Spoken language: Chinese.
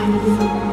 爱你。